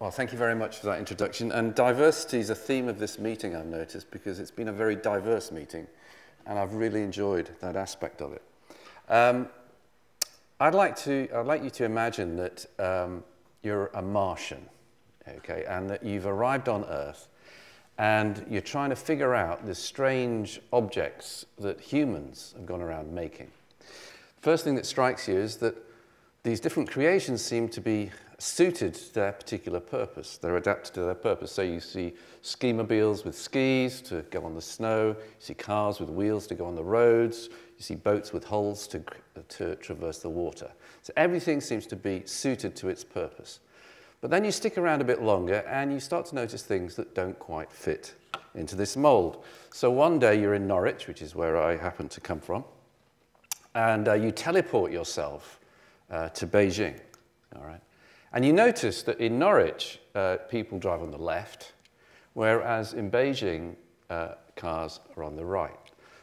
Well, thank you very much for that introduction. And diversity is a theme of this meeting, I've noticed, because it's been a very diverse meeting, and I've really enjoyed that aspect of it. Um, I'd, like to, I'd like you to imagine that um, you're a Martian, okay, and that you've arrived on Earth, and you're trying to figure out the strange objects that humans have gone around making. First thing that strikes you is that these different creations seem to be suited to their particular purpose. They're adapted to their purpose. So you see ski mobiles with skis to go on the snow, you see cars with wheels to go on the roads, you see boats with hulls to, to traverse the water. So everything seems to be suited to its purpose. But then you stick around a bit longer and you start to notice things that don't quite fit into this mold. So one day you're in Norwich, which is where I happen to come from, and uh, you teleport yourself uh, to Beijing. All right? And you notice that in Norwich, uh, people drive on the left, whereas in Beijing, uh, cars are on the right.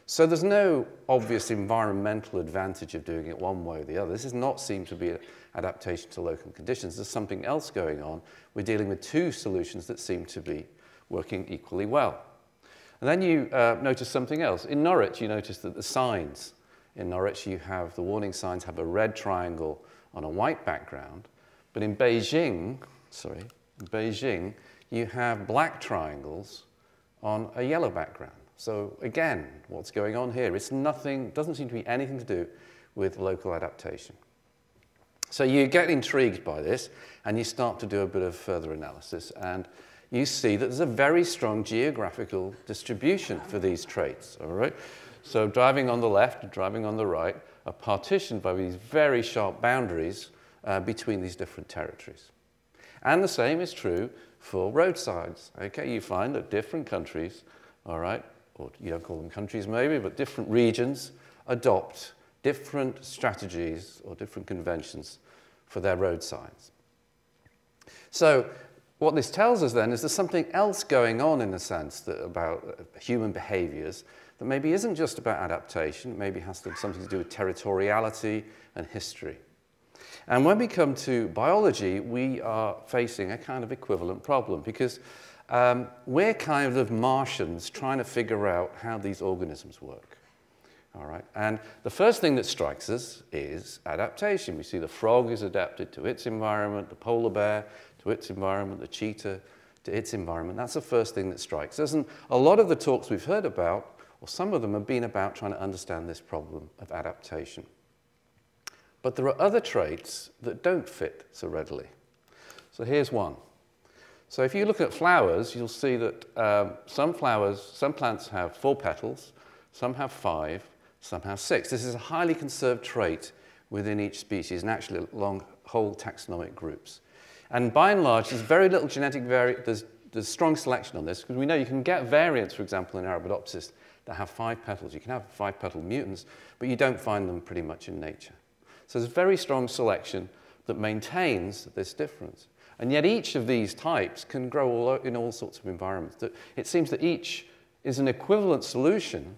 So there's no obvious environmental advantage of doing it one way or the other. This does not seem to be an adaptation to local conditions. There's something else going on. We're dealing with two solutions that seem to be working equally well. And then you uh, notice something else. In Norwich, you notice that the signs in Norwich, you have the warning signs have a red triangle on a white background, but in Beijing, sorry, in Beijing, you have black triangles on a yellow background. So again, what's going on here? It's nothing, doesn't seem to be anything to do with local adaptation. So you get intrigued by this and you start to do a bit of further analysis and you see that there's a very strong geographical distribution for these traits, all right? So driving on the left, driving on the right are partitioned by these very sharp boundaries uh, between these different territories. And the same is true for roadsides. Okay, you find that different countries, all right, or you don't call them countries maybe, but different regions adopt different strategies or different conventions for their road signs. So what this tells us then is there's something else going on in the sense that about uh, human behaviors that maybe isn't just about adaptation, maybe has to, something to do with territoriality and history. And when we come to biology, we are facing a kind of equivalent problem because um, we're kind of Martians trying to figure out how these organisms work. All right, and the first thing that strikes us is adaptation. We see the frog is adapted to its environment, the polar bear to its environment, the cheetah to its environment. That's the first thing that strikes us. And a lot of the talks we've heard about or some of them have been about trying to understand this problem of adaptation. But there are other traits that don't fit so readily. So here's one. So if you look at flowers, you'll see that um, some flowers, some plants have four petals, some have five, some have six. This is a highly conserved trait within each species and actually along whole taxonomic groups. And by and large, there's very little genetic variation, there's, there's strong selection on this because we know you can get variants, for example, in Arabidopsis that have five petals. You can have five petal mutants, but you don't find them pretty much in nature. So there's a very strong selection that maintains this difference. And yet each of these types can grow in all sorts of environments. It seems that each is an equivalent solution,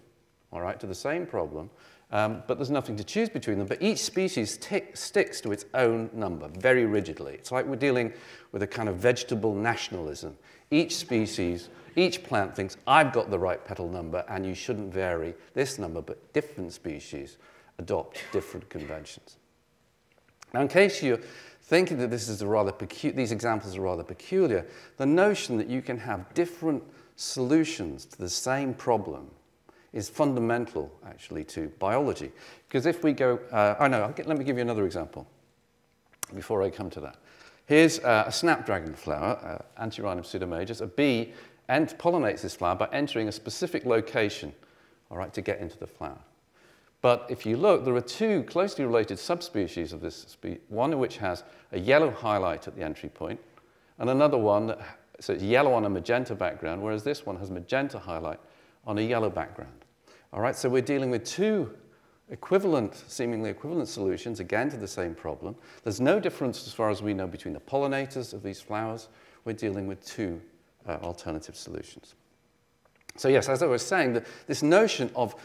all right, to the same problem, um, but there's nothing to choose between them. But each species tick, sticks to its own number very rigidly. It's like we're dealing with a kind of vegetable nationalism. Each species each plant thinks, I've got the right petal number and you shouldn't vary this number, but different species adopt different conventions. Now, in case you're thinking that this is a rather these examples are rather peculiar, the notion that you can have different solutions to the same problem is fundamental, actually, to biology. Because if we go, uh, oh no, get, let me give you another example before I come to that. Here's uh, a snapdragon flower, uh, Antirrhinum pseudomajus. A bee and pollinates this flower by entering a specific location, all right, to get into the flower. But if you look, there are two closely related subspecies of this species, one which has a yellow highlight at the entry point, and another one that so it's yellow on a magenta background, whereas this one has magenta highlight on a yellow background. All right, so we're dealing with two equivalent, seemingly equivalent solutions, again to the same problem. There's no difference as far as we know between the pollinators of these flowers. We're dealing with two uh, alternative solutions. So yes, as I was saying, the, this notion of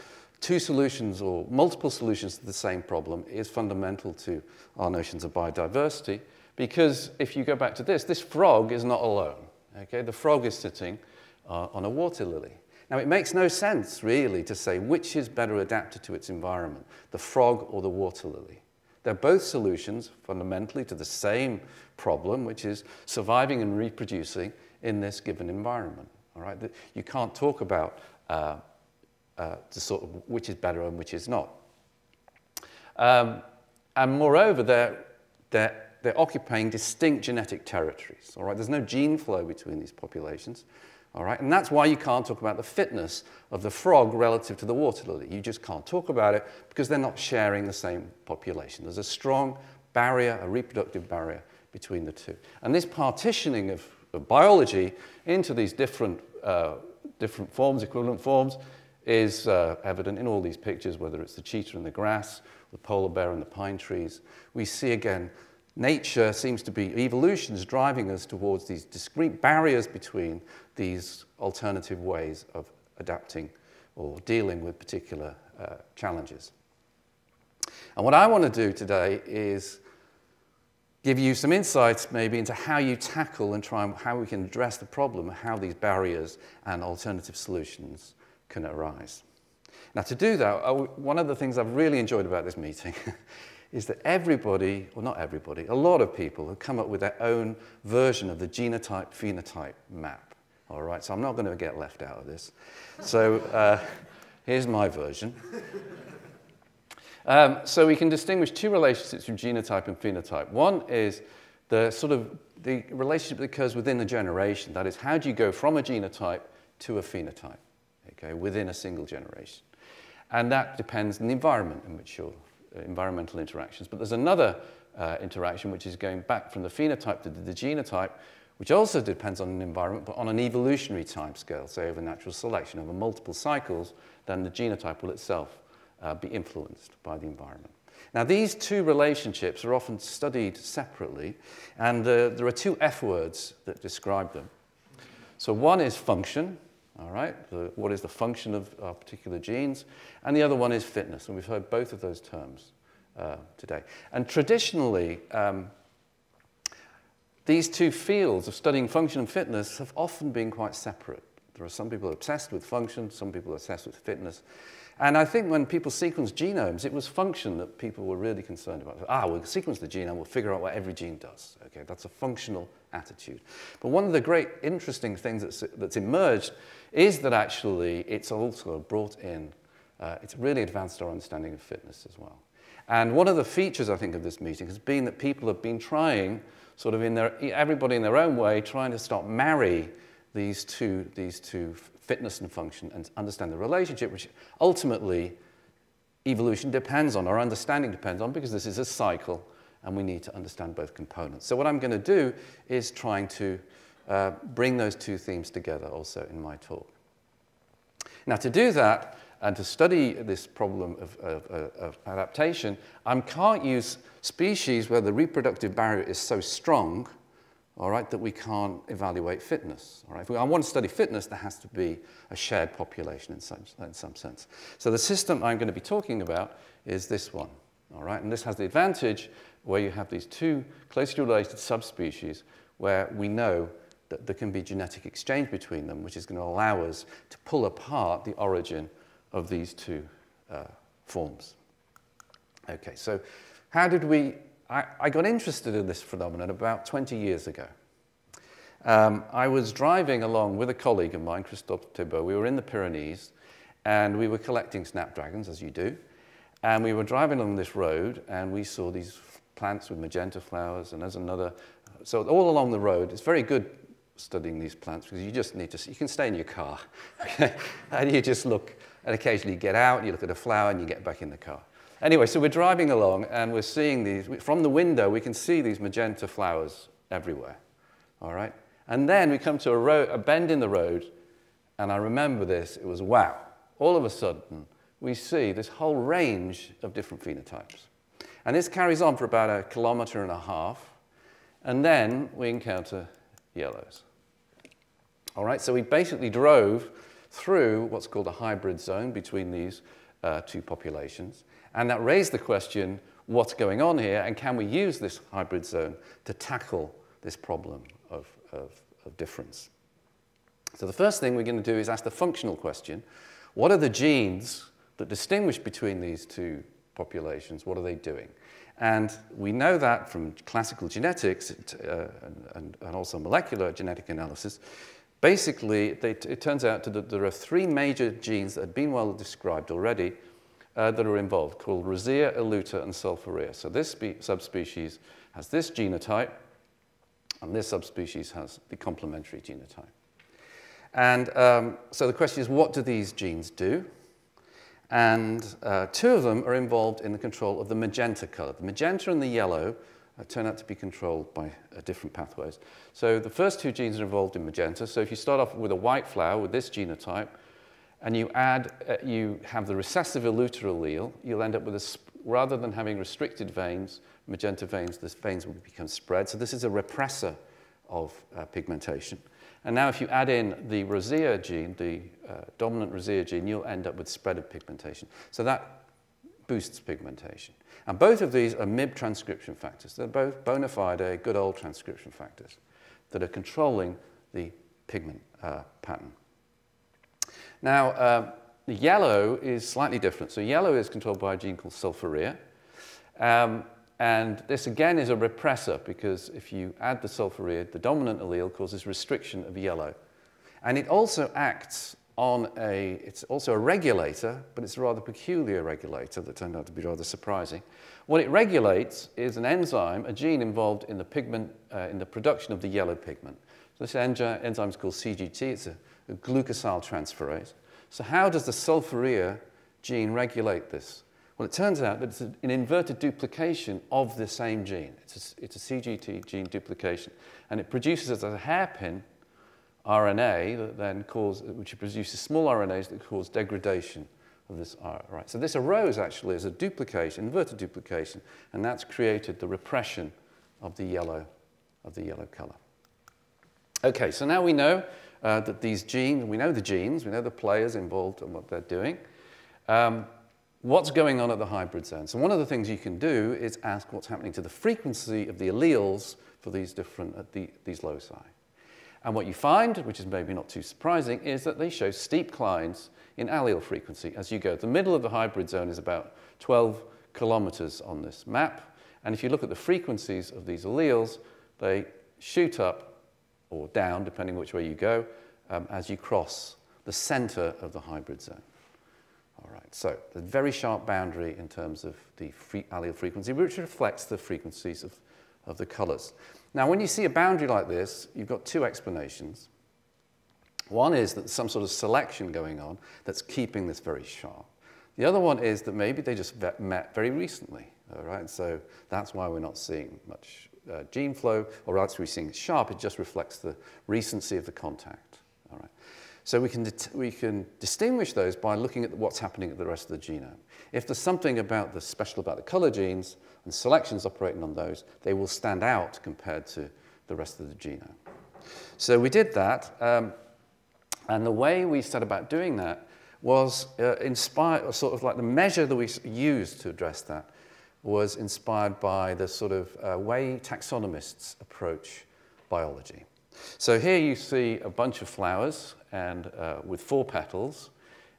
two solutions or multiple solutions to the same problem is fundamental to our notions of biodiversity because if you go back to this, this frog is not alone. Okay? The frog is sitting uh, on a water lily. Now, it makes no sense, really, to say which is better adapted to its environment, the frog or the water lily. They're both solutions fundamentally to the same problem, which is surviving and reproducing in this given environment. All right? You can't talk about uh, uh, the sort of which is better and which is not. Um, and moreover, they're, they're, they're occupying distinct genetic territories. All right? There's no gene flow between these populations. All right? And that's why you can't talk about the fitness of the frog relative to the water lily. You just can't talk about it because they're not sharing the same population. There's a strong barrier, a reproductive barrier between the two. And this partitioning of, of biology into these different, uh, different forms, equivalent forms, is uh, evident in all these pictures, whether it's the cheetah in the grass, the polar bear in the pine trees. We see again, nature seems to be, evolution is driving us towards these discrete barriers between these alternative ways of adapting or dealing with particular uh, challenges. And what I want to do today is give you some insights maybe into how you tackle and try and how we can address the problem, how these barriers and alternative solutions can arise. Now to do that, one of the things I've really enjoyed about this meeting is that everybody, well not everybody, a lot of people have come up with their own version of the genotype-phenotype map. All right, so I'm not going to get left out of this. So uh, here's my version. Um, so we can distinguish two relationships between genotype and phenotype. One is the sort of the relationship that occurs within a generation. That is, how do you go from a genotype to a phenotype, okay, within a single generation? And that depends on the environment in which your uh, environmental interactions. But there's another uh, interaction which is going back from the phenotype to the, genotype, which also depends on an environment, but on an evolutionary timescale, say over natural selection, over multiple cycles, then the genotype will itself uh, be influenced by the environment. Now, these two relationships are often studied separately, and uh, there are two F words that describe them. So one is function, all right, the, what is the function of our particular genes, and the other one is fitness, and we've heard both of those terms uh, today. And traditionally, um, these two fields of studying function and fitness have often been quite separate. There are some people obsessed with function, some people obsessed with fitness. And I think when people sequenced genomes, it was function that people were really concerned about. Ah, we'll sequence the genome, we'll figure out what every gene does. Okay, that's a functional attitude. But one of the great interesting things that's, that's emerged is that actually it's also brought in, uh, it's really advanced our understanding of fitness as well. And one of the features, I think, of this meeting has been that people have been trying sort of in their, everybody in their own way, trying to start marry these two, these two fitness and function and understand the relationship, which ultimately evolution depends on, our understanding depends on, because this is a cycle and we need to understand both components. So what I'm going to do is trying to uh, bring those two themes together also in my talk. Now to do that, and to study this problem of, of, of adaptation, I can't use species where the reproductive barrier is so strong, all right, that we can't evaluate fitness. All right? If we, I want to study fitness, there has to be a shared population in some, in some sense. So the system I'm going to be talking about is this one. All right? And this has the advantage where you have these two closely related subspecies where we know that there can be genetic exchange between them, which is going to allow us to pull apart the origin of these two uh, forms. Okay, so how did we, I, got interested in this phenomenon about 20 years ago. Um, I was driving along with a colleague of mine, Christophe Thébaud. We were in the Pyrenees and we were collecting snapdragons, as you do. And we were driving along this road and we saw these plants with magenta flowers and there's another. So all along the road, it's very good studying these plants because you just need to, you can stay in your car and you just look and occasionally get out, you look at a flower, and you get back in the car. Anyway, so we're driving along, and we're seeing these, from the window, we can see these magenta flowers everywhere, all right? And then we come to a, road, a bend in the road, and I remember this, it was wow. All of a sudden, we see this whole range of different phenotypes. And this carries on for about a kilometer and a half, and then we encounter yellows. All right, so we basically drove through what's called a hybrid zone between these uh, two populations. And that raised the question, what's going on here and can we use this hybrid zone to tackle this problem of, of, of difference. So the first thing we're going to do is ask the functional question. What are the genes that distinguish between these two populations? What are they doing? And we know that from classical genetics uh, and, and, also molecular genetic analysis. Basically, they, it turns out that there are three major genes that have been well described already uh, that are involved, called rosea, eluta, and sulfurea. So this subspecies has this genotype, and this subspecies has the complementary genotype. And um, so the question is, what do these genes do? And uh, two of them are involved in the control of the magenta color. The magenta and the yellow uh, turn out to be controlled by uh, different pathways. So the first two genes are involved in magenta. So if you start off with a white flower with this genotype, and you add, uh, you have the recessive eluta allele, you'll end up with a, rather than having restricted veins, magenta veins, the veins will become spread. So this is a repressor of uh, pigmentation. And now if you add in the rosea gene, the uh, dominant rosea gene, you'll end up with spread of pigmentation. So that boosts pigmentation. And both of these are MYB transcription factors. They're both bona fide, good old transcription factors that are controlling the pigment uh, pattern. Now, uh, yellow is slightly different. So yellow is controlled by a gene called sulfurea. Um, and this again is a repressor because if you add the sulfurea, the dominant allele causes restriction of yellow. And it also acts on a, it's also a regulator, but it's a rather peculiar regulator that turned out to be rather surprising. What it regulates is an enzyme, a gene involved in the pigment, uh, in the production of the yellow pigment. So this enzyme is called CGT. It's a glucosyl transferase. So how does the sulfurea gene regulate this? Well, it turns out that it's an inverted duplication of the same gene. It's a, it's a CGT gene duplication. And it produces as a hairpin RNA that then cause, which produces small RNAs that cause degradation of this R. Right. So this arose actually as a duplication, inverted duplication, and that's created the repression of the yellow, of the yellow color. Okay, so now we know uh, that these genes, we know the genes, we know the players involved and what they're doing. Um, what's going on at the hybrid zone? So one of the things you can do is ask what's happening to the frequency of the alleles for these different, uh, the, these loci. And what you find, which is maybe not too surprising, is that they show steep climbs in allele frequency as you go. The middle of the hybrid zone is about 12 kilometers on this map. And if you look at the frequencies of these alleles, they shoot up or down, depending which way you go, um, as you cross the center of the hybrid zone. All right, so the very sharp boundary in terms of the free allele frequency, which reflects the frequencies of, of the colors. Now, when you see a boundary like this, you've got two explanations. One is that some sort of selection going on that's keeping this very sharp. The other one is that maybe they just met very recently, all right? So that's why we're not seeing much uh, gene flow, or else we're seeing sharp, it just reflects the recency of the contact. All right. So we can, we can distinguish those by looking at what's happening at the rest of the genome. If there's something about the special about the color genes and selections operating on those, they will stand out compared to the rest of the genome. So we did that, um, and the way we set about doing that was uh, inspired, sort of like the measure that we used to address that was inspired by the sort of uh, way taxonomists approach biology. So here you see a bunch of flowers and uh, with four petals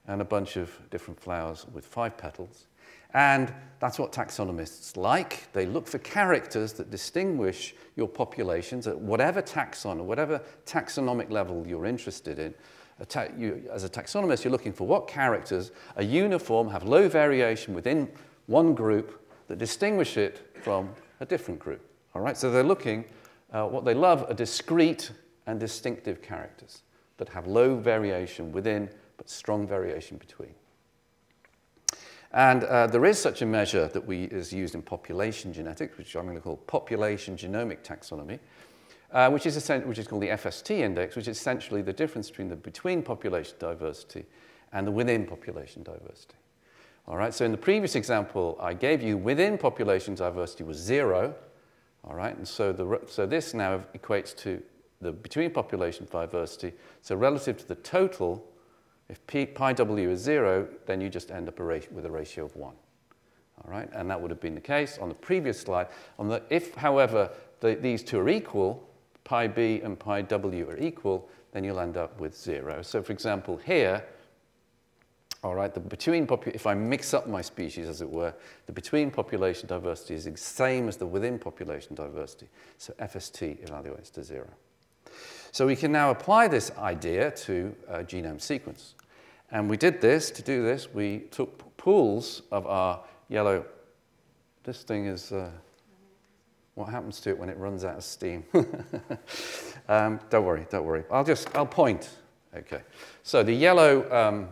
and a bunch of different flowers with five petals. And that's what taxonomists like. They look for characters that distinguish your populations at whatever taxon or whatever taxonomic level you're interested in. You, as a taxonomist, you're looking for what characters are uniform, have low variation within one group, that distinguish it from a different group. All right, so they're looking, uh, what they love are discrete and distinctive characters that have low variation within, but strong variation between. And uh, there is such a measure that we, is used in population genetics, which I'm going to call population genomic taxonomy, uh, which, is which is called the FST index, which is essentially the difference between the between population diversity and the within population diversity. All right, so in the previous example I gave you, within population diversity was zero. All right, and so, the, so this now equates to the between population diversity. So relative to the total, if P, pi w is zero, then you just end up a with a ratio of one. All right, and that would have been the case on the previous slide. On the, if, however, the, these two are equal, pi b and pi w are equal, then you'll end up with zero. So for example, here, all right, the between if I mix up my species, as it were, the between population diversity is the same as the within population diversity. So FST evaluates to zero. So we can now apply this idea to a genome sequence. And we did this, to do this, we took pools of our yellow, this thing is, uh, what happens to it when it runs out of steam? um, don't worry, don't worry. I'll just, I'll point. Okay. So the yellow, um,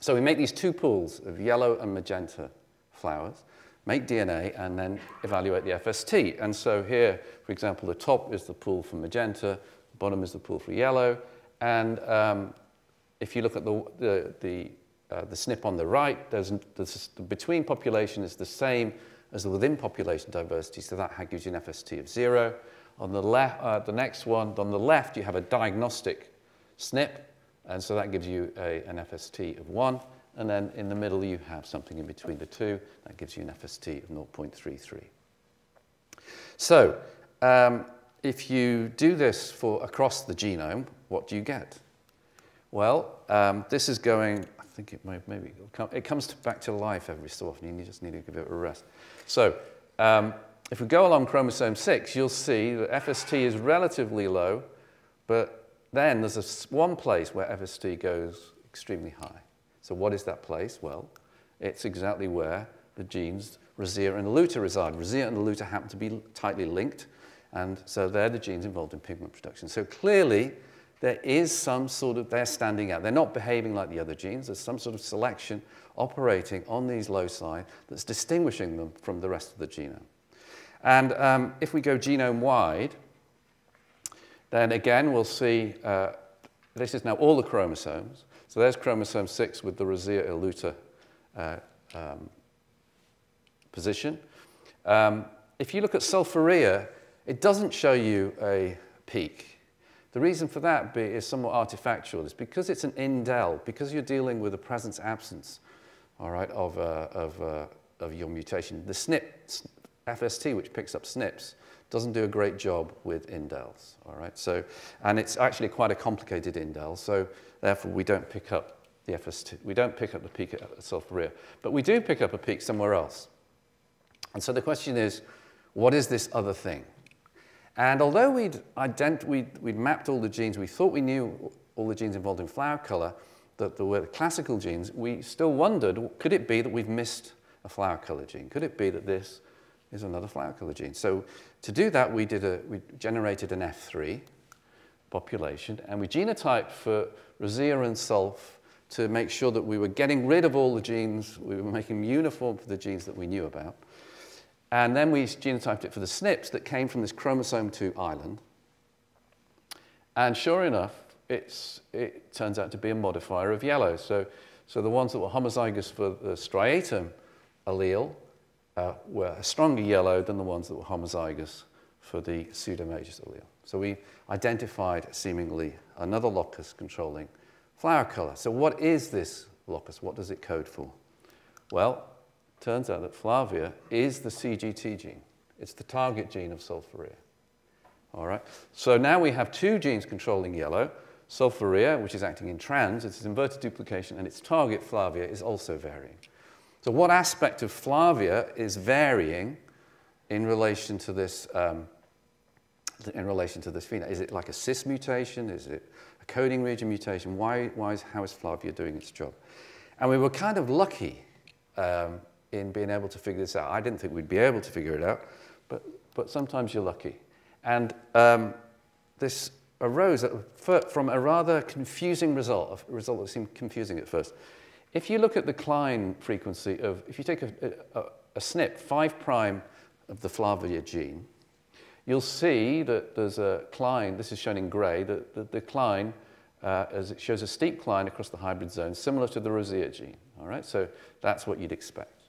so we make these two pools of yellow and magenta flowers, make DNA, and then evaluate the FST. And so here, for example, the top is the pool for magenta, the bottom is the pool for yellow, and um, if you look at the, the, the, uh, the SNP on the right, there's, there's, the between population is the same as the within population diversity, so that gives you an FST of zero. On the, left, uh, the next one, on the left, you have a diagnostic SNP, and so that gives you a, an FST of 1. And then in the middle, you have something in between the two. That gives you an FST of 0.33. So um, if you do this for across the genome, what do you get? Well, um, this is going, I think it may, maybe, come, it comes to, back to life every so often. You just need to give it a rest. So um, if we go along chromosome 6, you'll see that FST is relatively low, but then there's a, one place where FST goes extremely high. So what is that place? Well, it's exactly where the genes Rosea and Eluta reside. Rosea and Eluta happen to be tightly linked, and so they're the genes involved in pigment production. So clearly, there is some sort of, they're standing out. They're not behaving like the other genes. There's some sort of selection operating on these loci that's distinguishing them from the rest of the genome. And um, if we go genome-wide, then again, we'll see, uh, this is now all the chromosomes. So there's chromosome 6 with the Rosea Eluta uh, um, position. Um, if you look at sulfurea, it doesn't show you a peak. The reason for that is somewhat artifactual. It's because it's an indel, because you're dealing with a presence-absence all right, of, uh, of, uh, of your mutation. The SNP, FST, which picks up SNPs, doesn't do a great job with indels, all right? So, and it's actually quite a complicated indel, so therefore we don't pick up the FST, we don't pick up the peak at sulfurea, but we do pick up a peak somewhere else. And so the question is, what is this other thing? And although we'd, ident we'd, we'd mapped all the genes, we thought we knew all the genes involved in flower color, that there were classical genes, we still wondered, could it be that we've missed a flower color gene? Could it be that this is another flower color gene. So to do that, we, did a, we generated an F3 population, and we genotyped for Rosea and Sulf to make sure that we were getting rid of all the genes, we were making uniform for the genes that we knew about. And then we genotyped it for the SNPs that came from this chromosome 2 island. And sure enough, it's, it turns out to be a modifier of yellow. So, so the ones that were homozygous for the striatum allele uh, were a stronger yellow than the ones that were homozygous for the pseudomajus allele. So we identified seemingly another locus controlling flower color. So what is this locus? What does it code for? Well, turns out that Flavia is the CGT gene. It's the target gene of sulfurea. All right. So now we have two genes controlling yellow. Sulfurea, which is acting in trans, it's inverted duplication, and its target, Flavia, is also varying. So what aspect of Flavia is varying in relation to this, um, in relation to this phenotype? Is it like a cis mutation? Is it a coding region mutation? Why, why is, how is Flavia doing its job? And we were kind of lucky um, in being able to figure this out. I didn't think we'd be able to figure it out, but, but sometimes you're lucky. And um, this arose from a rather confusing result, a result that seemed confusing at first. If you look at the cline frequency of, if you take a, a, a SNP, 5 prime of the Flavia gene, you'll see that there's a cline, this is shown in gray, that the, the cline, uh, as it shows a steep climb across the hybrid zone, similar to the Rosea gene. All right, so that's what you'd expect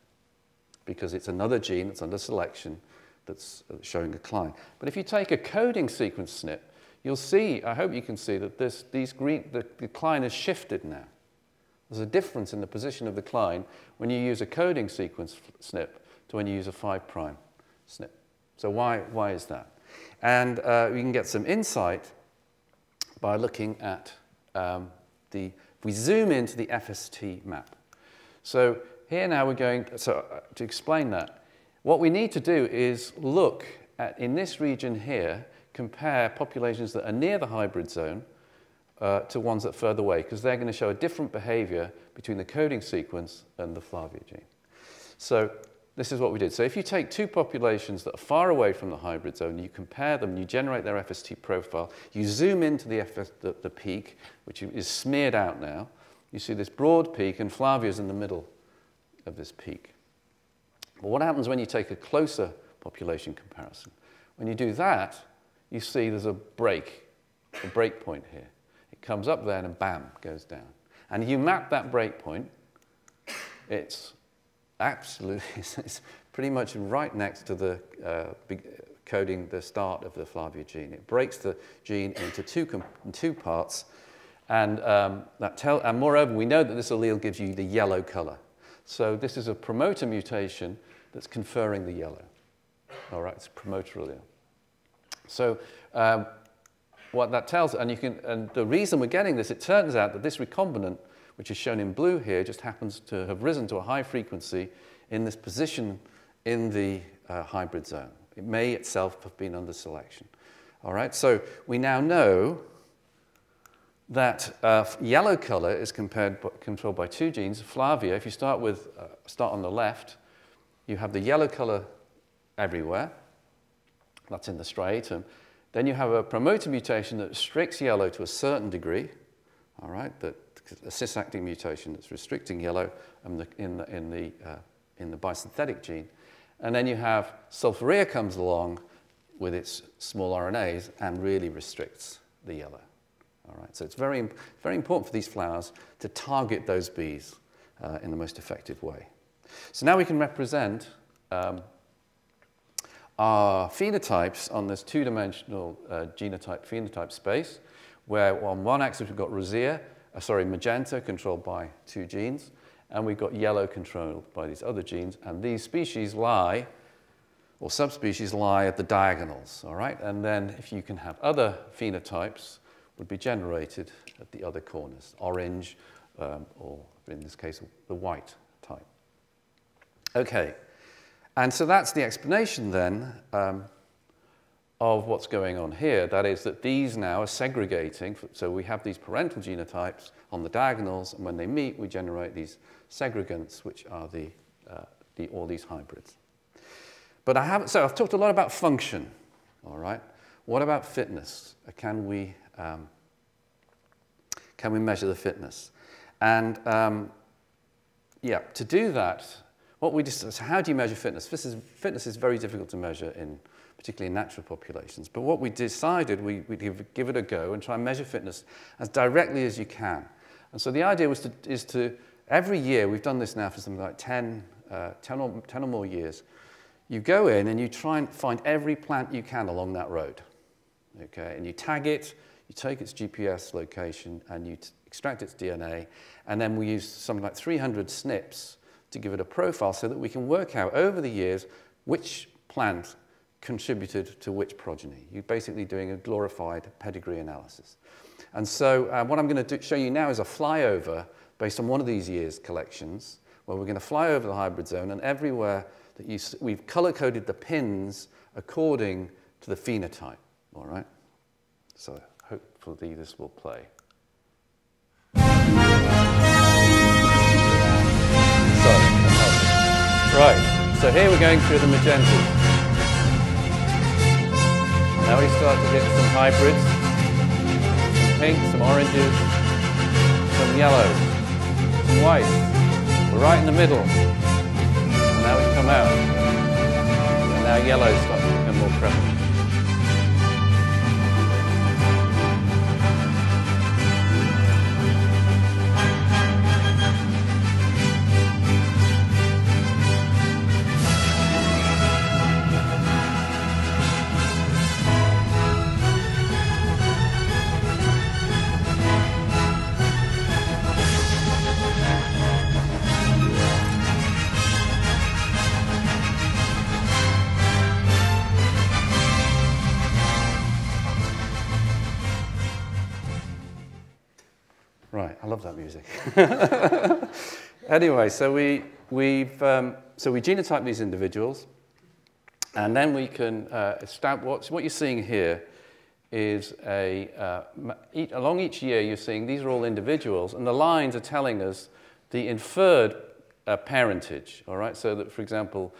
because it's another gene that's under selection that's showing a climb. But if you take a coding sequence SNP, you'll see, I hope you can see that this, these green, the, the cline has shifted now. There's a difference in the position of the cline when you use a coding sequence SNP to when you use a 5' SNP. So why, why is that? And uh, we can get some insight by looking at um, the, if we zoom into the FST map. So here now we're going, so uh, to explain that, what we need to do is look at, in this region here, compare populations that are near the hybrid zone uh, to ones that are further away, because they're going to show a different behavior between the coding sequence and the Flavia gene. So this is what we did. So if you take two populations that are far away from the hybrid zone, you compare them, you generate their FST profile, you zoom into the, FS, the, the peak, which is smeared out now, you see this broad peak, and Flavia is in the middle of this peak. But what happens when you take a closer population comparison? When you do that, you see there's a break, a break point here. Comes up there and bam, goes down. And you map that breakpoint, it's absolutely, it's pretty much right next to the uh, coding the start of the Flavia gene. It breaks the gene into two, two parts, and, um, that tell, and moreover, we know that this allele gives you the yellow color. So this is a promoter mutation that's conferring the yellow. All right, it's a promoter allele. So um, what that tells, and, you can, and the reason we're getting this, it turns out that this recombinant, which is shown in blue here, just happens to have risen to a high frequency in this position in the uh, hybrid zone. It may itself have been under selection. All right, so we now know that uh, yellow color is controlled by two genes. Flavia, if you start, with, uh, start on the left, you have the yellow color everywhere. That's in the striatum. Then you have a promoter mutation that restricts yellow to a certain degree, all right, that, a cis-acting mutation that's restricting yellow in the, in the, in the, uh, in the biosynthetic gene. And then you have sulfurea comes along with its small RNAs and really restricts the yellow. All right, so it's very, very important for these flowers to target those bees uh, in the most effective way. So now we can represent um, our phenotypes on this two-dimensional uh, genotype-phenotype space, where on one axis we've got rosea, uh, sorry, magenta controlled by two genes, and we've got yellow controlled by these other genes, and these species lie, or subspecies lie at the diagonals, all right? And then if you can have other phenotypes, would be generated at the other corners, orange, um, or in this case, the white type. Okay, and so that's the explanation then um, of what's going on here. That is that these now are segregating, so we have these parental genotypes on the diagonals, and when they meet, we generate these segregants, which are the, uh, the, all these hybrids. But I haven't, so I've talked a lot about function, all right? What about fitness? Can we um, can we measure the fitness? And um, yeah, to do that, what we just, so how do you measure fitness? Fitness is, fitness is very difficult to measure in particularly in natural populations. But what we decided, we, we'd give, give it a go and try and measure fitness as directly as you can. And so the idea was to, is to, every year, we've done this now for something like 10, uh, 10, or, 10 or more years, you go in and you try and find every plant you can along that road. Okay, and you tag it, you take its GPS location and you extract its DNA, and then we use something like 300 SNPs to give it a profile so that we can work out over the years which plant contributed to which progeny. You're basically doing a glorified pedigree analysis. And so uh, what I'm going to show you now is a flyover based on one of these years' collections, where we're going to fly over the hybrid zone, and everywhere that you, we've color-coded the pins according to the phenotype, all right? So hopefully this will play. Right, so here we're going through the magentas. Now we start to get some hybrids, some pinks, some oranges, some yellows, some whites. We're right in the middle. And now we come out. And now yellows start to become more prevalent. I love that music. anyway, so we, we've, um, so we genotype these individuals, and then we can uh, establish what, what you're seeing here is a, uh, each, along each year you're seeing these are all individuals, and the lines are telling us the inferred uh, parentage, all right? So that, for example,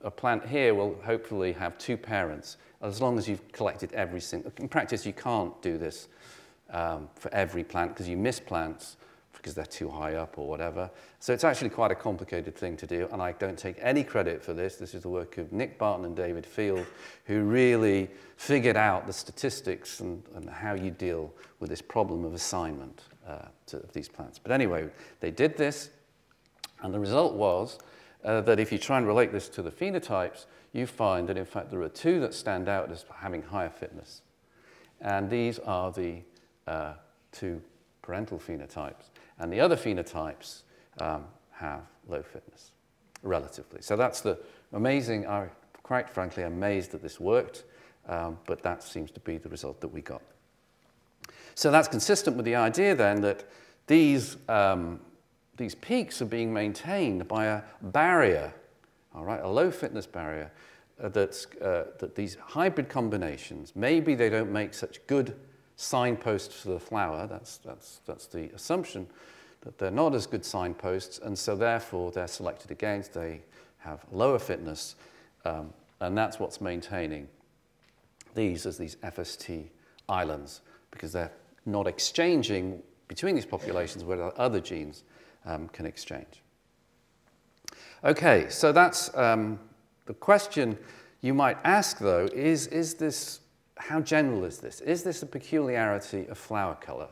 a plant here will hopefully have two parents, as long as you've collected every single, in practice you can't do this um, for every plant because you miss plants because they're too high up or whatever. So it's actually quite a complicated thing to do, and I don't take any credit for this. This is the work of Nick Barton and David Field, who really figured out the statistics and, and how you deal with this problem of assignment uh, to, of these plants. But anyway, they did this, and the result was uh, that if you try and relate this to the phenotypes, you find that in fact there are two that stand out as having higher fitness. And these are the uh, two parental phenotypes. And the other phenotypes um, have low fitness, relatively. So that's the amazing, I'm quite frankly amazed that this worked, um, but that seems to be the result that we got. So that's consistent with the idea then that these, um, these peaks are being maintained by a barrier, all right, a low fitness barrier, uh, that's, uh, that these hybrid combinations, maybe they don't make such good signposts for the flower. That's, that's, that's the assumption that they're not as good signposts, and so therefore they're selected against. They have lower fitness, um, and that's what's maintaining these as these FST islands, because they're not exchanging between these populations where other genes um, can exchange. Okay, so that's um, the question you might ask, though, is, is this how general is this? Is this a peculiarity of flower color?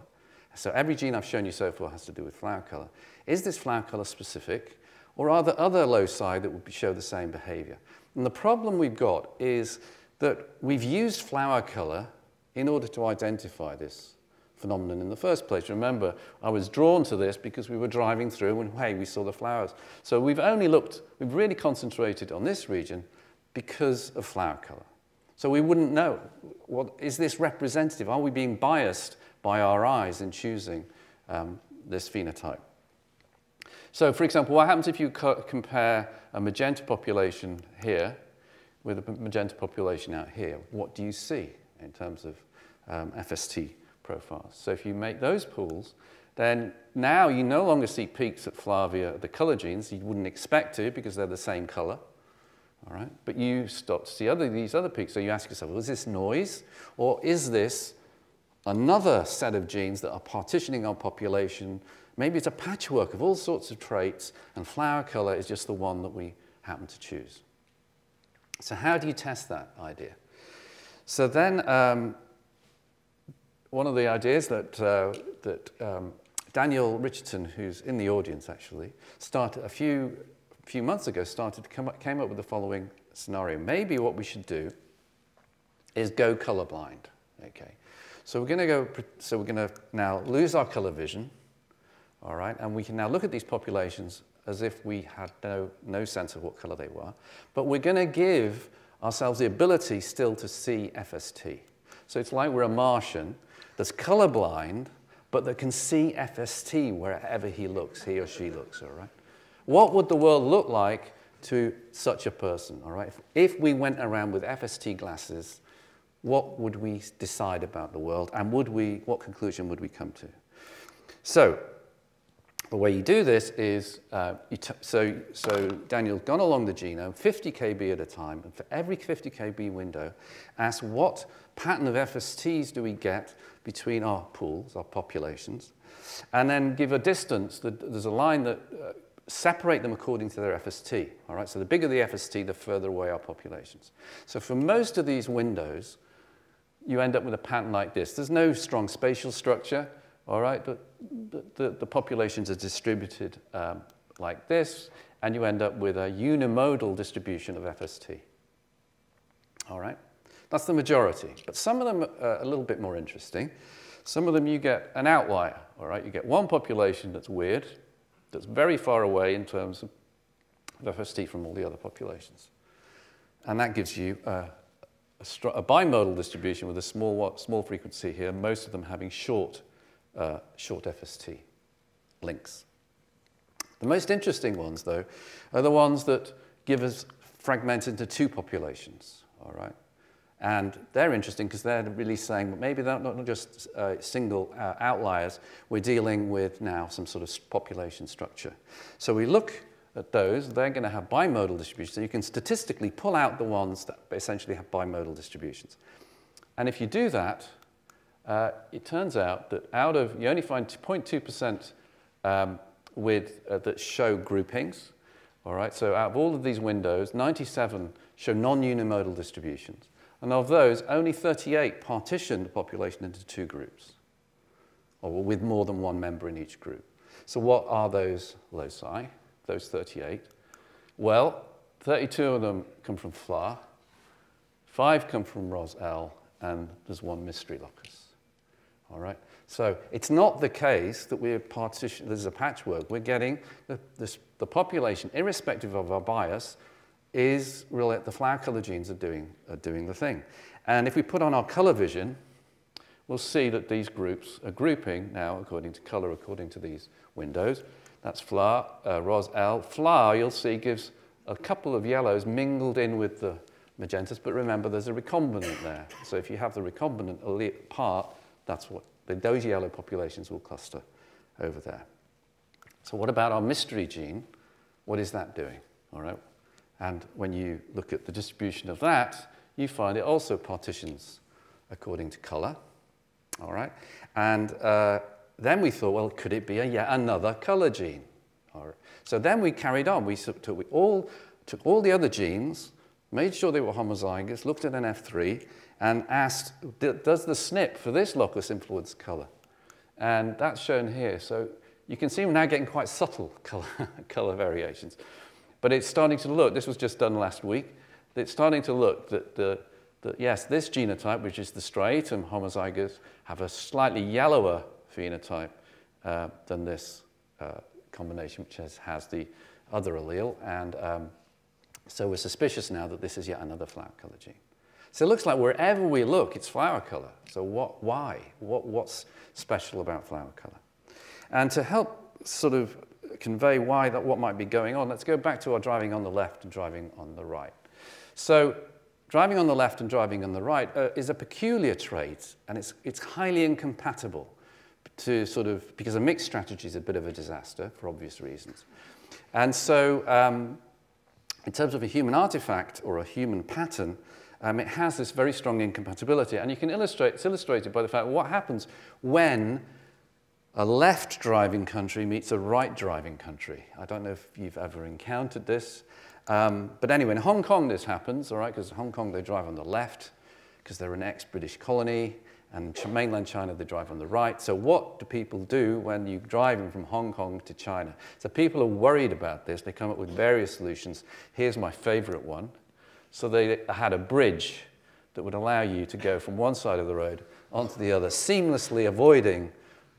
So every gene I've shown you so far has to do with flower color. Is this flower color specific? Or are there other loci that would show the same behavior? And the problem we've got is that we've used flower color in order to identify this phenomenon in the first place. Remember, I was drawn to this because we were driving through and, hey, we saw the flowers. So we've only looked, we've really concentrated on this region because of flower color. So we wouldn't know, what, is this representative? Are we being biased by our eyes in choosing um, this phenotype? So for example, what happens if you co compare a magenta population here with a magenta population out here? What do you see in terms of um, FST profiles? So if you make those pools, then now you no longer see peaks at Flavia, the color genes. You wouldn't expect to because they're the same color. All right? But you start to see other, these other peaks, so you ask yourself, well, is this noise? Or is this another set of genes that are partitioning our population? Maybe it's a patchwork of all sorts of traits, and flower color is just the one that we happen to choose. So how do you test that idea? So then um, one of the ideas that, uh, that um, Daniel Richardson, who's in the audience actually, started a few few months ago started to come up, came up with the following scenario. Maybe what we should do is go colorblind. Okay, so we're going to go. So we're going to now lose our color vision. All right, and we can now look at these populations as if we had no no sense of what color they were, but we're going to give ourselves the ability still to see FST. So it's like we're a Martian that's colorblind, but that can see FST wherever he looks, he or she looks. All right. What would the world look like to such a person, all right? If, if we went around with FST glasses, what would we decide about the world and would we, what conclusion would we come to? So, the way you do this is, uh, so, so Daniel's gone along the genome, 50 kb at a time, and for every 50 kb window, ask what pattern of FSTs do we get between our pools, our populations, and then give a distance. There's a line that uh, separate them according to their FST. All right, so the bigger the FST, the further away our populations. So for most of these windows, you end up with a pattern like this. There's no strong spatial structure, all right, but the, the, populations are distributed um, like this, and you end up with a unimodal distribution of FST. All right, that's the majority, but some of them are a little bit more interesting. Some of them you get an outlier, all right? You get one population that's weird, that's very far away in terms of FST from all the other populations. And that gives you a, a, a bimodal distribution with a small, small frequency here, most of them having short, uh, short FST. links. The most interesting ones, though, are the ones that give us fragmented into two populations, all right? And they're interesting because they're really saying well, maybe they're not just uh, single uh, outliers, we're dealing with now some sort of population structure. So we look at those, they're going to have bimodal distributions. So you can statistically pull out the ones that essentially have bimodal distributions. And if you do that, uh, it turns out that out of, you only find 0.2% um, with, uh, that show groupings. All right, so out of all of these windows, 97 show non-unimodal distributions. And of those, only 38 partition the population into two groups, or with more than one member in each group. So what are those loci, those 38? Well, 32 of them come from FLA, five come from ROS-EL, and there's one mystery locus. All right? So it's not the case that we're partition, there's a patchwork. We're getting the, this, the population, irrespective of our bias, is really the flower color genes are doing, are doing the thing. And if we put on our color vision, we'll see that these groups are grouping now according to color, according to these windows. That's FLA, uh, ROS-EL. FLA, you'll see, gives a couple of yellows mingled in with the magentas, but remember there's a recombinant there. So if you have the recombinant part, that's what the, those yellow populations will cluster over there. So what about our mystery gene? What is that doing? All right. And when you look at the distribution of that, you find it also partitions according to color. All right. And uh, then we thought, well, could it be a yet another color gene? All right. So then we carried on. We took, we all, took all the other genes, made sure they were homozygous, looked at an F3, and asked, does the SNP for this locus influence color? And that's shown here. So you can see we're now getting quite subtle color, color variations. But it's starting to look, this was just done last week, it's starting to look that, the, that yes, this genotype, which is the striatum homozygous, have a slightly yellower phenotype uh, than this uh, combination, which has, has the other allele. And um, so we're suspicious now that this is yet another flower color gene. So it looks like wherever we look, it's flower color. So what, why? What, what's special about flower color? And to help sort of convey why that, what might be going on, let's go back to our driving on the left and driving on the right. So driving on the left and driving on the right uh, is a peculiar trait, and it's, it's highly incompatible to sort of, because a mixed strategy is a bit of a disaster for obvious reasons. And so um, in terms of a human artifact or a human pattern, um, it has this very strong incompatibility. And you can illustrate, it's illustrated by the fact what happens when a left driving country meets a right driving country. I don't know if you've ever encountered this. Um, but anyway, in Hong Kong this happens, all right, because Hong Kong they drive on the left because they're an ex-British colony, and mainland China they drive on the right. So what do people do when you're driving from Hong Kong to China? So people are worried about this. They come up with various solutions. Here's my favorite one. So they had a bridge that would allow you to go from one side of the road onto the other, seamlessly avoiding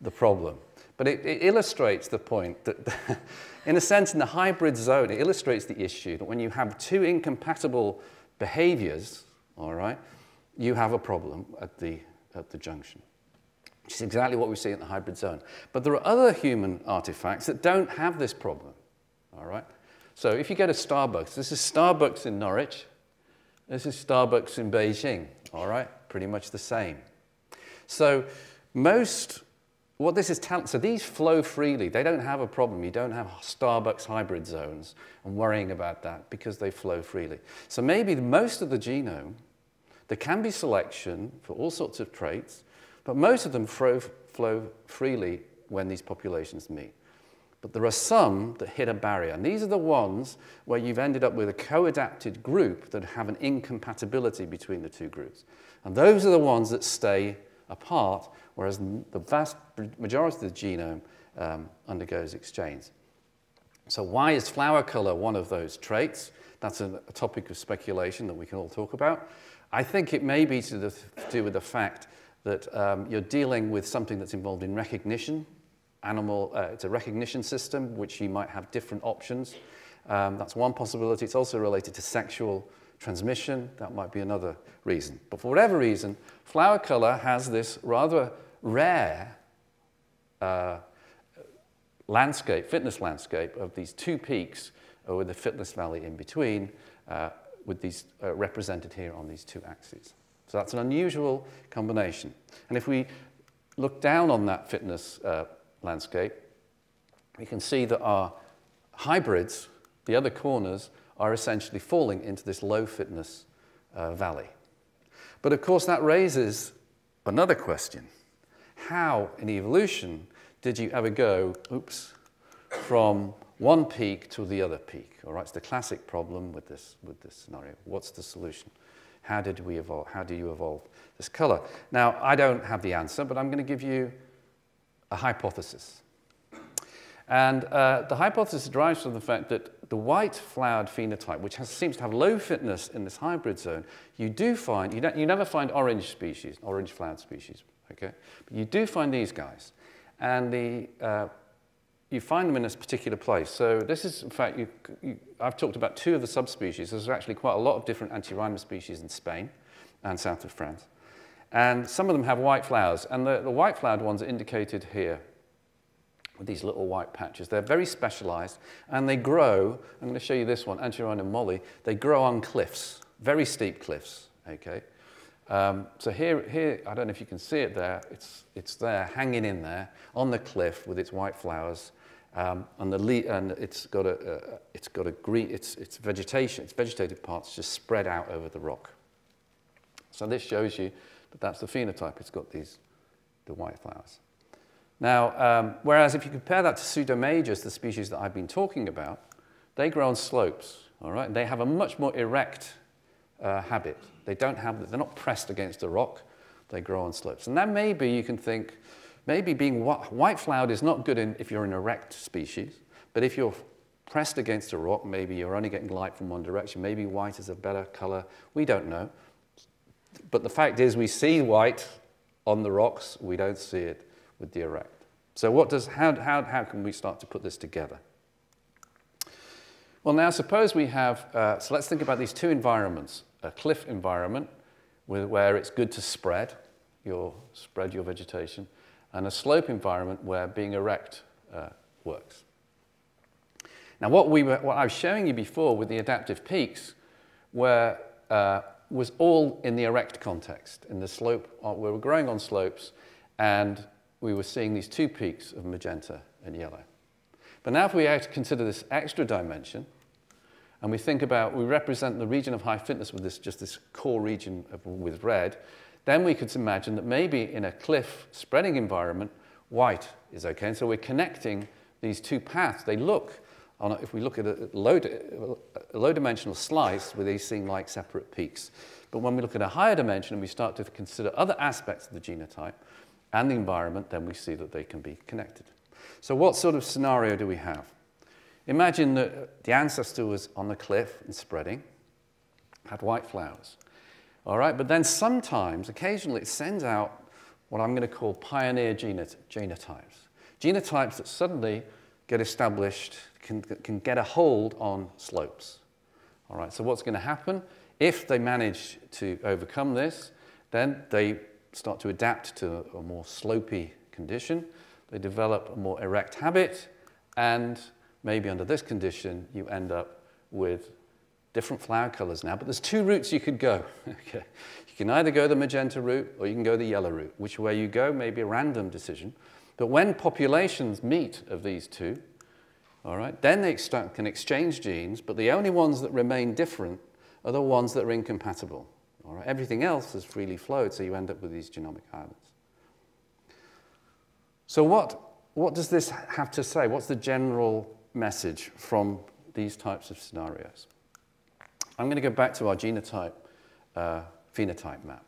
the problem. But it, it illustrates the point that, in a sense, in the hybrid zone, it illustrates the issue that when you have two incompatible behaviors, all right, you have a problem at the, at the junction. Which is exactly what we see in the hybrid zone. But there are other human artifacts that don't have this problem, all right? So if you go to Starbucks, this is Starbucks in Norwich, this is Starbucks in Beijing, all right? Pretty much the same. So most what this is telling, so these flow freely. They don't have a problem. You don't have Starbucks hybrid zones and worrying about that because they flow freely. So maybe most of the genome, there can be selection for all sorts of traits, but most of them flow, flow freely when these populations meet. But there are some that hit a barrier. And these are the ones where you've ended up with a co-adapted group that have an incompatibility between the two groups. And those are the ones that stay apart whereas the vast majority of the genome um, undergoes exchange. So why is flower color one of those traits? That's a, a, topic of speculation that we can all talk about. I think it may be to, the, to do with the fact that um, you're dealing with something that's involved in recognition. Animal, uh, it's a recognition system, which you might have different options. Um, that's one possibility. It's also related to sexual transmission. That might be another reason. But for whatever reason, flower color has this rather rare uh, landscape, fitness landscape of these two peaks uh, with the fitness valley in between, uh, with these uh, represented here on these two axes. So that's an unusual combination. And if we look down on that fitness uh, landscape, we can see that our hybrids, the other corners, are essentially falling into this low fitness uh, valley. But of course, that raises another question. How in evolution did you ever go, oops, from one peak to the other peak? All right, it's the classic problem with this, with this scenario. What's the solution? How did we evolve? How do you evolve this color? Now, I don't have the answer, but I'm going to give you a hypothesis. And uh, the hypothesis derives from the fact that the white flowered phenotype, which has, seems to have low fitness in this hybrid zone, you do find, you, you never find orange species, orange flowered species, okay? But you do find these guys. And the, uh, you find them in this particular place. So this is, in fact, you, you, I've talked about two of the subspecies. There's actually quite a lot of different Antirrhinum species in Spain and south of France. And some of them have white flowers. And the, the white flowered ones are indicated here with these little white patches. They're very specialized and they grow, I'm going to show you this one, Antirrhinum molle, they grow on cliffs, very steep cliffs, okay? Um, so here, here, I don't know if you can see it there, it's, it's there, hanging in there, on the cliff with its white flowers, um, and, the and it's got a, uh, it's got a green, it's, it's vegetation, its vegetative parts just spread out over the rock. So this shows you that that's the phenotype, it's got these, the white flowers. Now, um, whereas if you compare that to pseudomajus, the species that I've been talking about, they grow on slopes, all right? They have a much more erect uh, habit. They don't have, they're not pressed against a rock, they grow on slopes. And then maybe you can think, maybe being white flowered is not good in, if you're an erect species, but if you're pressed against a rock, maybe you're only getting light from one direction, maybe white is a better color, we don't know. But the fact is we see white on the rocks, we don't see it with the erect. So what does, how, how, how can we start to put this together? Well, now suppose we have, uh, so let's think about these two environments. A cliff environment with, where it's good to spread your, spread your vegetation, and a slope environment where being erect uh, works. Now, what, we were, what I was showing you before with the adaptive peaks where, uh, was all in the erect context, in the slope, uh, we were growing on slopes, and we were seeing these two peaks of magenta and yellow. But now if we consider this extra dimension, and we think about, we represent the region of high fitness with this, just this core region of, with red, then we could imagine that maybe in a cliff spreading environment, white is okay. And so we're connecting these two paths. They look, on a, if we look at a low, a low dimensional slice, where they seem like separate peaks. But when we look at a higher dimension and we start to consider other aspects of the genotype, and the environment, then we see that they can be connected. So what sort of scenario do we have? Imagine that the ancestor was on the cliff and spreading, had white flowers. All right, but then sometimes, occasionally, it sends out what I'm going to call pioneer genotypes. Genotypes that suddenly get established, can, can get a hold on slopes. All right, so what's going to happen? If they manage to overcome this, then they start to adapt to a more slopy condition. They develop a more erect habit, and maybe under this condition, you end up with different flower colors now. But there's two routes you could go. okay. You can either go the magenta route or you can go the yellow route. Which way you go may be a random decision. But when populations meet of these two, all right, then they can exchange genes, but the only ones that remain different are the ones that are incompatible. All right? Everything else has freely flowed, so you end up with these genomic islands. So what, what does this have to say? What's the general message from these types of scenarios? I'm going to go back to our genotype uh, phenotype map.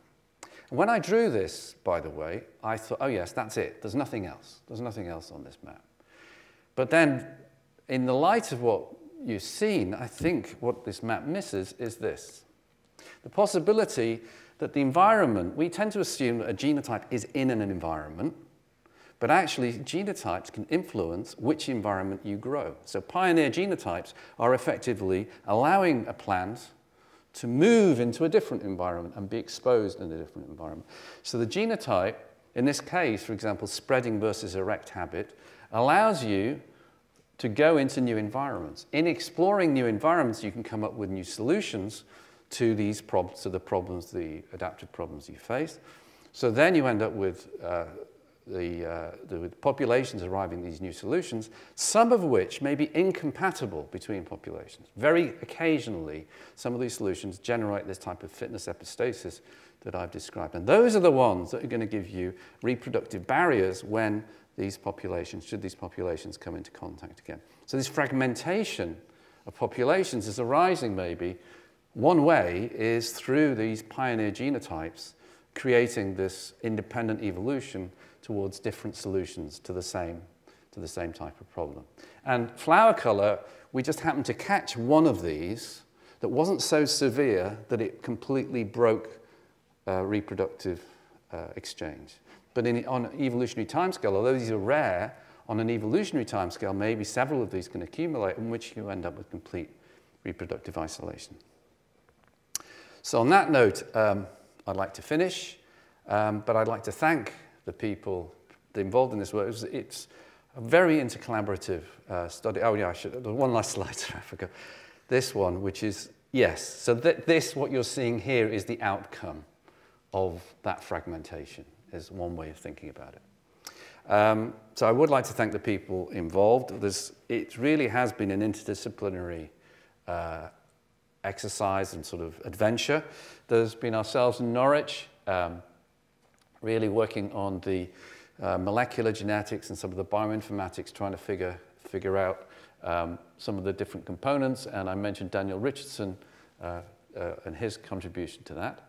When I drew this, by the way, I thought, oh yes, that's it. There's nothing else. There's nothing else on this map. But then, in the light of what you've seen, I think what this map misses is this. The possibility that the environment, we tend to assume that a genotype is in an environment, but actually genotypes can influence which environment you grow. So pioneer genotypes are effectively allowing a plant to move into a different environment and be exposed in a different environment. So the genotype, in this case, for example, spreading versus erect habit, allows you to go into new environments. In exploring new environments, you can come up with new solutions to these problems, to the problems, the adaptive problems you face. So then you end up with uh, the, uh, the populations arriving at these new solutions, some of which may be incompatible between populations. Very occasionally, some of these solutions generate this type of fitness epistasis that I've described. And those are the ones that are going to give you reproductive barriers when these populations, should these populations come into contact again. So this fragmentation of populations is arising maybe. One way is through these pioneer genotypes creating this independent evolution towards different solutions to the same, to the same type of problem. And flower color, we just happened to catch one of these that wasn't so severe that it completely broke uh, reproductive uh, exchange. But in, on an evolutionary timescale, although these are rare, on an evolutionary timescale, maybe several of these can accumulate, in which you end up with complete reproductive isolation. So on that note, um, I'd like to finish, um, but I'd like to thank the people involved in this work. It's, it's a very intercollaborative uh, study. Oh, yeah, I should. One last slide, I forgot. This one, which is, yes. So th this, what you're seeing here, is the outcome of that fragmentation, is one way of thinking about it. Um, so I would like to thank the people involved. There's, it really has been an interdisciplinary uh, exercise and sort of adventure. There's been ourselves in Norwich, um, really working on the uh, molecular genetics and some of the bioinformatics, trying to figure, figure out um, some of the different components. And I mentioned Daniel Richardson uh, uh, and his contribution to that.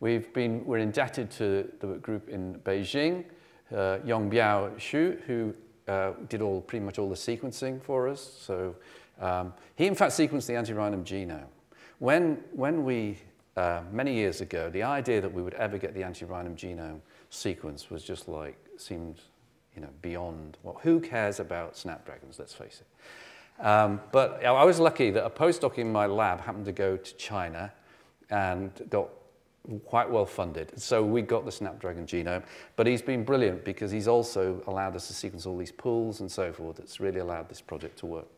We've been, we're indebted to the group in Beijing, uh, Yongbiao Xue, who uh, did all, pretty much all the sequencing for us. So um, he, in fact, sequenced the antirrhinum genome. When, when we uh, many years ago, the idea that we would ever get the antirrhinum genome sequence was just like, seemed you know, beyond, well, who cares about snapdragons, let's face it. Um, but I was lucky that a postdoc in my lab happened to go to China and got quite well funded. So we got the Snapdragon genome, but he's been brilliant because he's also allowed us to sequence all these pools and so forth. It's really allowed this project to work.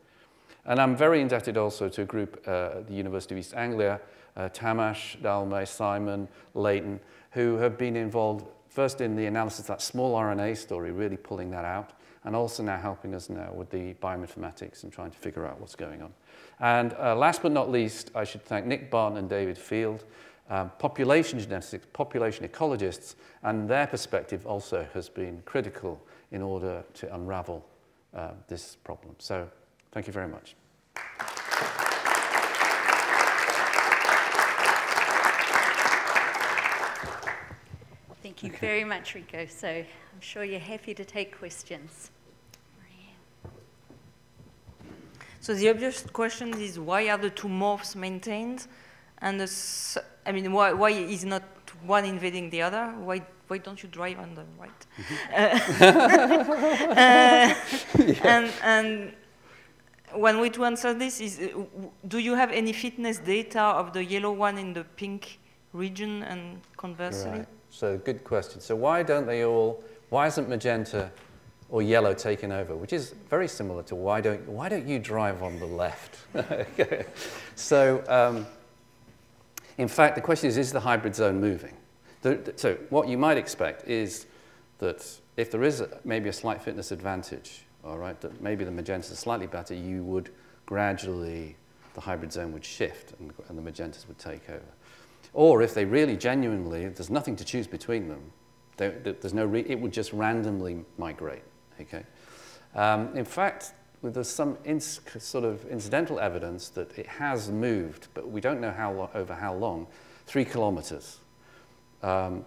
And I'm very indebted also to a group uh, at the University of East Anglia uh, Tamas, Dalmay, Simon, Leighton, who have been involved first in the analysis of that small RNA story, really pulling that out, and also now helping us now with the bioinformatics and trying to figure out what's going on. And uh, last but not least, I should thank Nick Barton and David Field, um, population genetics, population ecologists, and their perspective also has been critical in order to unravel uh, this problem. So thank you very much. Thank you okay. very much, Rico. So I'm sure you're happy to take questions. So the obvious question is why are the two morphs maintained? And the, I mean, why, why is not one invading the other? Why, why don't you drive on the right? Mm -hmm. uh, yeah. and, and one way to answer this is, uh, do you have any fitness data of the yellow one in the pink region and conversely? Right. So good question. So why don't they all, why isn't magenta or yellow taken over? Which is very similar to why don't, why don't you drive on the left? so um, in fact, the question is, is the hybrid zone moving? The, so what you might expect is that if there is a, maybe a slight fitness advantage, all right, that maybe the magenta is slightly better, you would gradually, the hybrid zone would shift and, and the magentas would take over. Or if they really genuinely, there's nothing to choose between them, there's no it would just randomly migrate. Okay? Um, in fact, there's some sort of incidental evidence that it has moved, but we don't know how over how long, three kilometers. Um,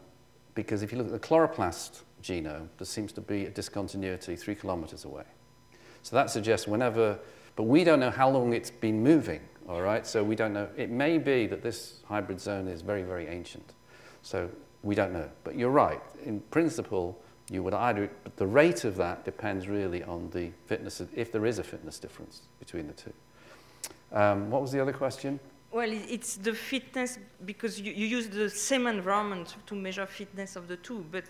because if you look at the chloroplast genome, there seems to be a discontinuity three kilometers away. So that suggests whenever, but we don't know how long it's been moving. All right, so we don't know. It may be that this hybrid zone is very, very ancient. So we don't know. But you're right. In principle, you would either, but the rate of that depends really on the fitness, of, if there is a fitness difference between the two. Um, what was the other question? Well, it's the fitness because you, you use the same environment to measure fitness of the two, but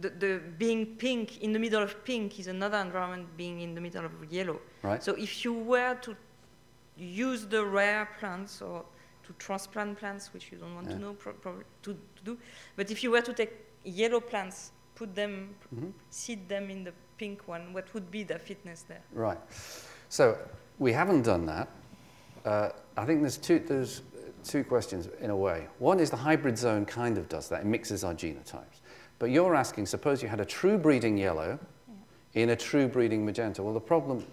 the, the being pink in the middle of pink is another environment being in the middle of yellow. Right. So if you were to use the rare plants or to transplant plants, which you don't want Yeah. to know to, to do, but if you were to take yellow plants, put them, Mhm. seed them in the pink one, what would be the fitness there? Right. So we haven't done that. Uh, I think there's two, there's two questions in a way. One is the hybrid zone kind of does that. It mixes our genotypes. But you're asking, suppose you had a true breeding yellow in a true breeding magenta. Well, the problem,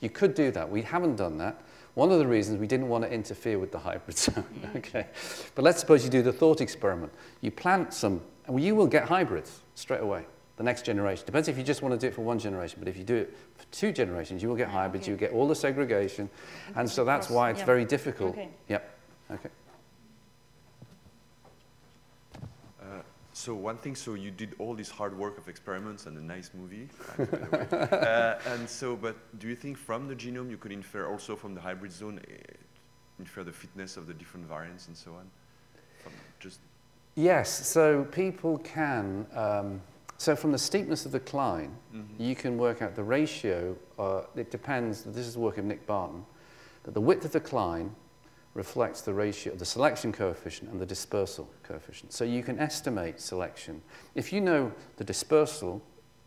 you could do that. We haven't done that. One of the reasons we didn't want to interfere with the hybrid zone, mm. okay? But let's suppose you do the thought experiment. You plant some, and you will get hybrids straight away, the next generation. Depends if you just want to do it for one generation, but if you do it for two generations, you will get hybrids, okay. you get all the segregation, and so that's why it's yeah. very difficult. Okay. Yep, okay. So one thing, so you did all this hard work of experiments and a nice movie, by the way. uh, and so, but do you think from the genome you could infer also from the hybrid zone, uh, infer the fitness of the different variants and so on? From just Yes, so people can, um, so from the steepness of the cline, you can work out the ratio, uh, it depends, this is the work of Nick Barton, that the width of the cline reflects the ratio of the selection coefficient and the dispersal coefficient. So you can estimate selection. If you know the dispersal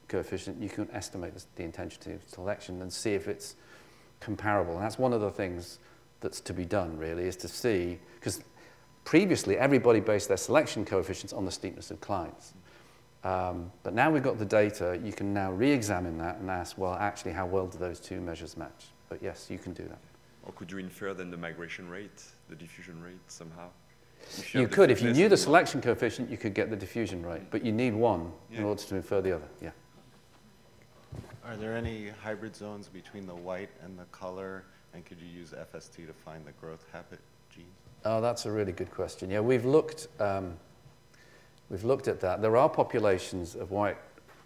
coefficient, you can estimate the, intensity of selection and see if it's comparable. And that's one of the things that's to be done, really, is to see, because previously everybody based their selection coefficients on the steepness of clines. Um, but now we've got the data, you can now re-examine that and ask, well, actually, how well do those two measures match? But yes, you can do that. Or could you infer then the migration rate, the diffusion rate somehow? If You have the could, if you knew of the selection coefficient, you could get the diffusion rate, but you need one in order to infer the other, yeah. Are there any hybrid zones between the white and the color? And could you use FST to find the growth habit genes? Oh, that's a really good question. Yeah, we've looked, um, we've looked at that. There are populations of white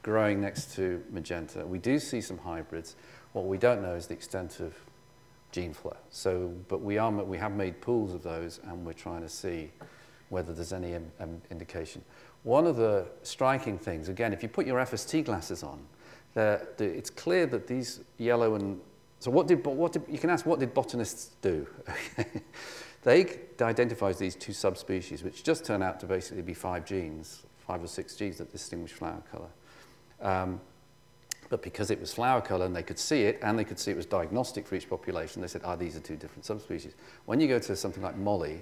growing next to magenta. We do see some hybrids. What we don't know is the extent of gene flow. So, but we, are, we have made pools of those and we're trying to see whether there's any um, um, indication. One of the striking things, again, if you put your FST glasses on, it's clear that these yellow and so what did, what did you can ask what did botanists do? they identified these two subspecies, which just turn out to basically be five genes, five or six genes that distinguish flower color. Um, but because it was flower color and they could see it, and they could see it was diagnostic for each population, they said, ah, these are two different subspecies. When you go to something like molle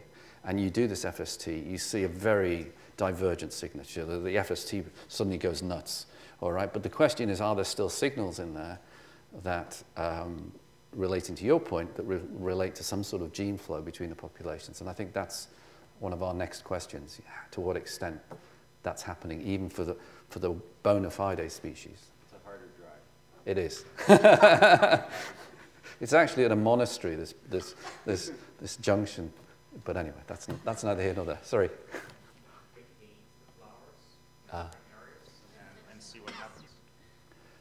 and you do this FST, you see a very divergent signature. The, the FST suddenly goes nuts, all right? But the question is, are there still signals in there that, um, relating to your point, that re relate to some sort of gene flow between the populations? And I think that's one of our next questions, to what extent that's happening, even for the, for the bona fide species. It is. it's actually at a monastery, this, this, this, this junction. But anyway, that's, that's neither here nor there. Sorry. And see what happens.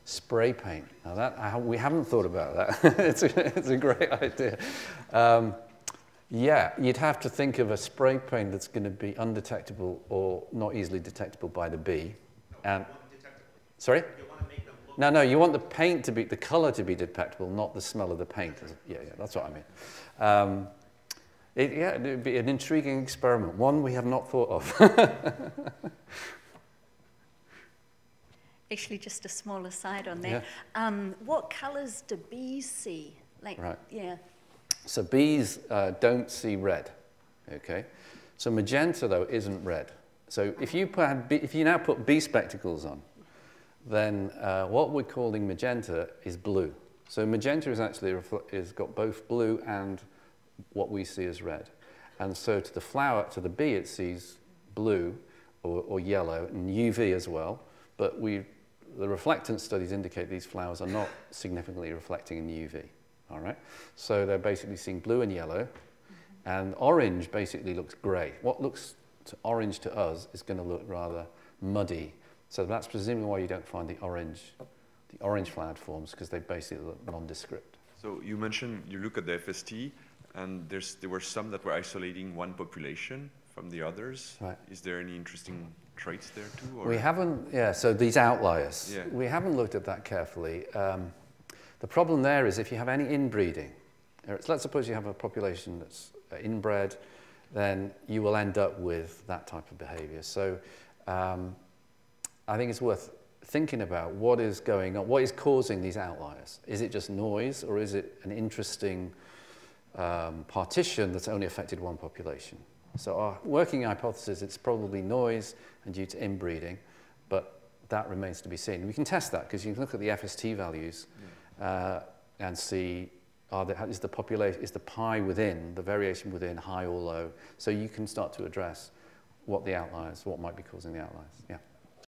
Spray paint. Now that I, we haven't thought about that. it's, a, it's a great idea. Um, yeah, you'd have to think of a spray paint that's going to be undetectable or not easily detectable by the bee. And sorry. No, no, you want the paint to be, the color to be detectable, not the smell of the paint. Yeah, yeah, that's what I mean. Um, it, yeah, it would be an intriguing experiment, one we have not thought of. Actually, just a small aside on that. Yeah. Um, what colours do bees see? Like, Right. yeah. So bees uh, don't see red, okay? So magenta, though, isn't red. So if you, put, if you now put bee spectacles on, then uh, what we're calling magenta is blue. So magenta is actually is got both blue and what we see as red. And so to the flower, to the bee, it sees blue or, or yellow and UV as well. But we, the reflectance studies indicate these flowers are not significantly reflecting in UV. All right. So they're basically seeing blue and yellow, and orange basically looks grey. What looks to orange to us is going to look rather muddy. So that's presumably why you don't find the orange, the orange flowered forms because they basically look nondescript. So you mentioned you look at the FST, and there's, there were some that were isolating one population from the others? Right. Is there any interesting traits there too? Or? We haven't, yeah, so these outliers, Yeah. we haven't looked at that carefully. Um, the problem there is if you have any inbreeding, or it's- let's suppose you have a population that's uh, inbred, then you will end up with that type of behavior. So um, I think it's worth thinking about what is going on, what is causing these outliers. Is it just noise, or is it an interesting um, partition that's only affected one population? So our working hypothesis, it's probably noise and due to inbreeding, but that remains to be seen. We can test that because you can look at the FST values uh, and see are the, is the population, is the pi within, the variation within high or low? So you can start to address what the outliers, what might be causing the outliers. Yeah.